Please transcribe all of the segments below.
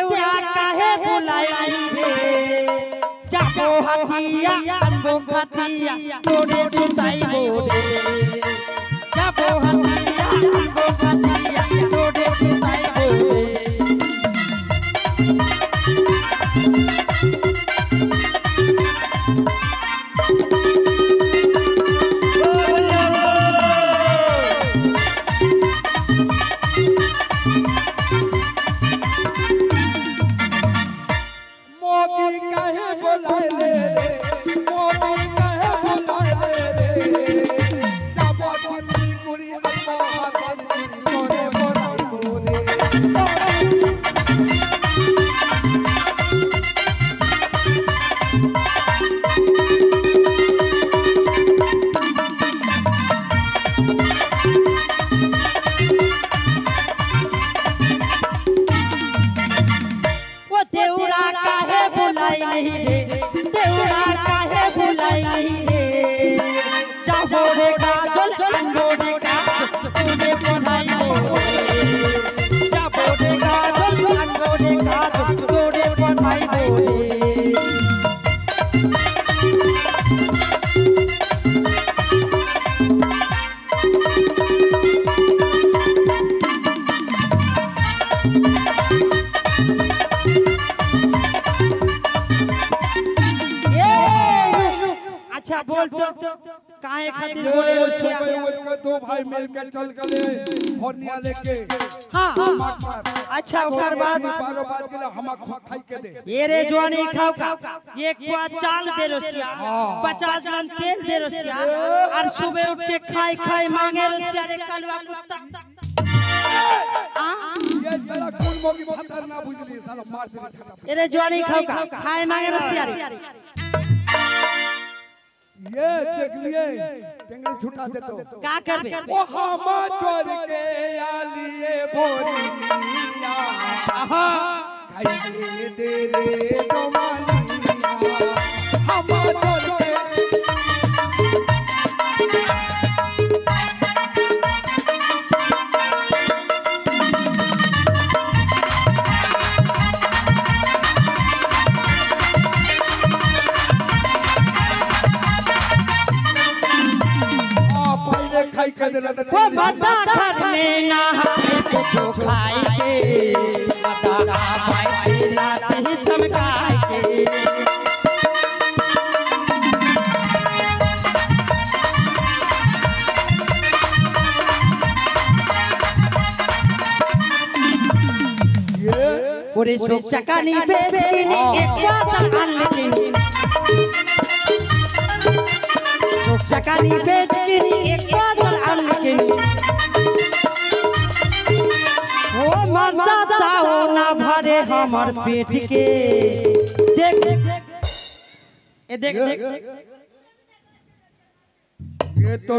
देवरा काहे बुलाई रे जाबो हटिया अनबो खटिया तोरे सुताई बोरे जाबो हटिया अनबो खटिया तोरे सुताई बुलाई अच्छा बोल तो काहे खातिर बोले रुसिया के दो भाई मिलकर चल गए होनिया लेके। हाँ अच्छा ओकर बाद बारो बात। के हम खाई के दे। ये रे जवानी खाओ का। एक पुआ चाल दे रसिया पचास ग्राम तेल दे रसिया और सुबह उठ के खाई खाई मांगे रसिया रे कलवा कुत्ता। आ ये साला कौन मोगी भत्तर ना बुझली साला मार दे छाता ये रे जवानी खाओ का। खाई मांगे रसिया रे। ये देख लिए टेंगड़ी छुटा दे तो का करबे? ओ हम चोर के आलिए भोरिया आहा खाई के दे रे डोमानिया हम चोर वो बता घर में नहाए कुछो खाए के बता पाए से लाते चमकाए के ये ওরে সব টাকা নিবে চিনি এক বাতাল আনলে সব টাকা নিবে हमार पेट के। देख ए देख देख। ये। तो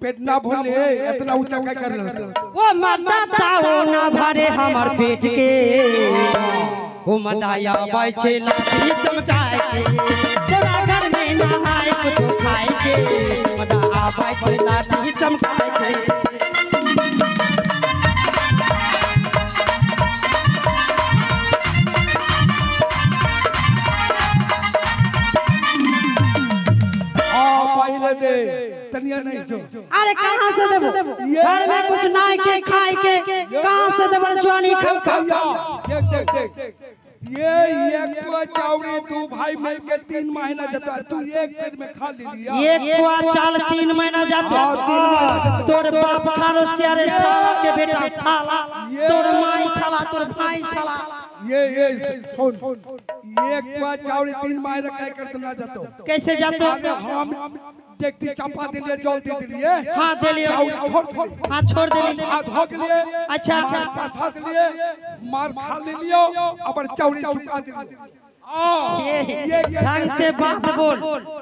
पेट ना भोले इतना ऊँचा क्या कर रहा ओ माता ताओ ना भरे हमार पेट के। ओ मदाया बाई छे लाठी चमचाए के। तोरा घर में ना आए कुछ खाए के। मदा आबाई छे लाठी चमचाए के। नहीं जो अरे कहाँ से देबो? घर में कुछ नाई के खाए के कहाँ से देबो? जवानी खाओ खाओ देख देख देख। ये एक को चावड़ी तू भाई मिल के तीन महीना जता तू एक दिन में खा लिया। एक कुआ चाल तीन महीना जाते। हाँ, तीन महीना जाते। तोर बाप खानो सियारे साला के बेटा साला। तोर माई साला तोर भाई साला। ये ये सुन। एक को चावड़ी तीन महीना कह कर ना जातो। कैसे जाते? हम देखती चंपा दिलिए जल दे दिलिए। हाँ दे लियो छोड़ छोड़ हाँ छोड़ दे हाथ हो लिए अच्छा, अच्छा। पासा लिए मार खा ले लियो अपन चावड़ी सुखा दिलिए। आ ये ये ढंग से बात बोल।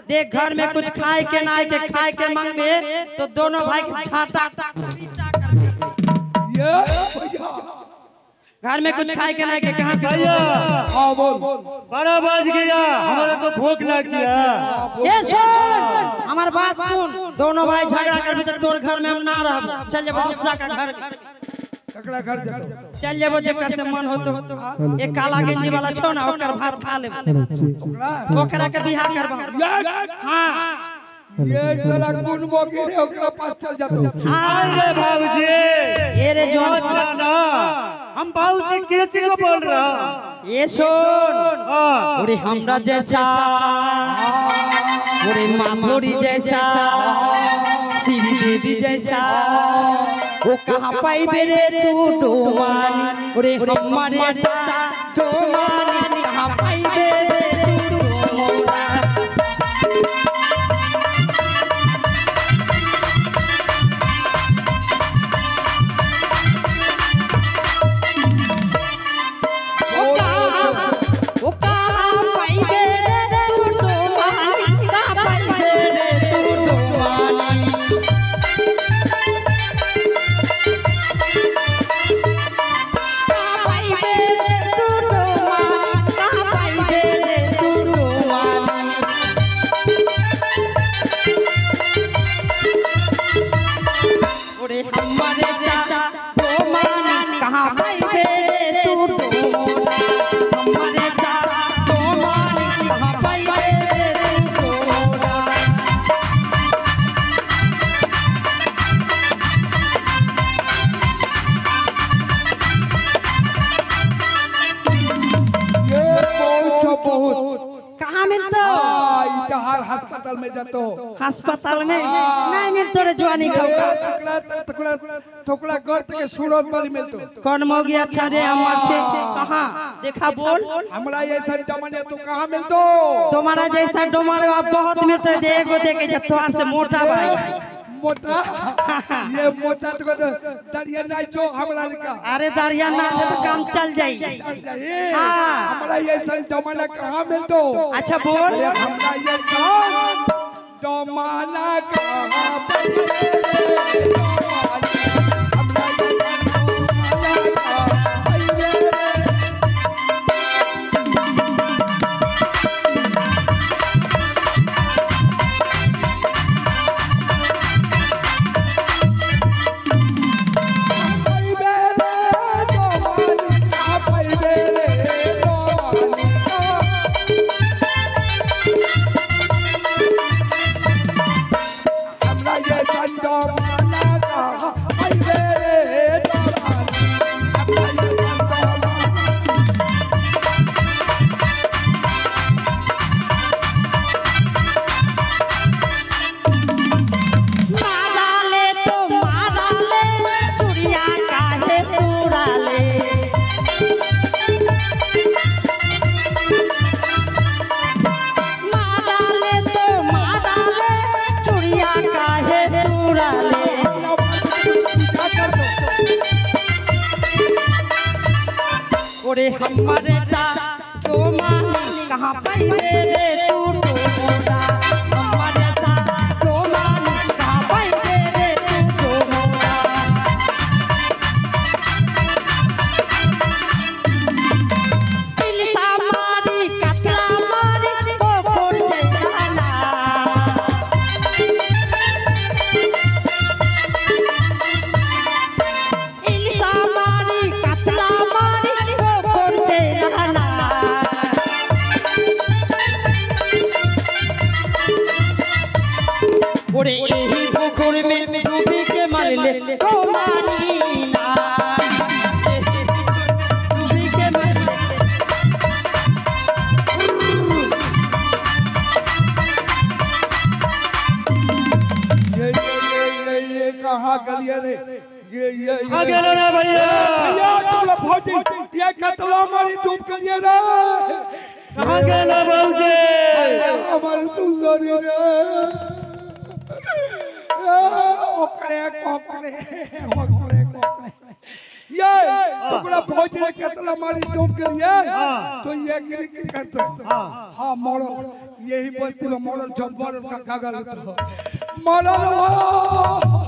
देख घर में कुछ खाए के ना के खाए के मांगे तो दोनों भाई के छाटा। ये भैया। घर में कुछ खाए के ना के कहाँ से हाँ? बोल। बड़ा बज गया। हमारा तो भूख लग गया। ये सुन हमार बात सुन। दोनों भाई झगड़ा कर तो तोर घर में हम ना रह चल जा दूसरा का घर। एकरा घर जातो चल जेबो जेकर से मन होतो। एक काला गेंजी वाला छौ ना ओकर भात खा ले ओकरा ओकरा के बियाह करबा। हाँ। ये साला कौन बोगी रे ओकरा पास चल जातो अरे बाबूजी। ये रे जोन ना। ना हम बाबूजी कैसे को बोल रहा ये सुन हाँ ओरे हमरा जैसा ओरे माधुरी जैसा श्री देवी जैसा वो कहाँ पाइबे रे तू डोमानी ओरे हमारे जैसा डोमानी कहाँ पाइबे रे बहुत कहाँ मिलतो आ इतहार अस्पताल में जातो अस्पताल में नहीं मिलतो रे जवानी खाऊका टुकड़ा टुकड़ा टुकड़ा गर्त के सूरत वाली मिलतो कौन मौगी अच्छा रे हमार से कहाँ देखा बोल हमरा ये संटा मने तो कहाँ मिलतो तुम्हारा जैसा डोमार बहुत मिलते दे एगो दे के जब तोहार से मोटा भाई मोटा। ये मोटा तो दरिया ना जो हमरा लिखा अरे दरिया ना छे तो काम चल जाई। हाँ हाँ। हमरा ये जमाना कहाँ कहाँ मिलतो? अच्छा बोल। हमला हमरा ये सन जमाना कहाँ पे हमारे चा तो मानी कहाँ पाइबे रे गलिया ये ये ये। रे भैया। भैया तुमला फौजी। ये कतला मारी डूब गलिया रे? कहाँ गेलो बाबूजी हमारे सुंदरी रे। ओकरे कोकरे ओकरे कोकरे ये टुकड़ा फौजी ने कतला मारी डूब के गलिया तो ये गिरी की करते हाँ। मॉडल यही बस्ती में मॉडल चल का कागल तो मॉडल हो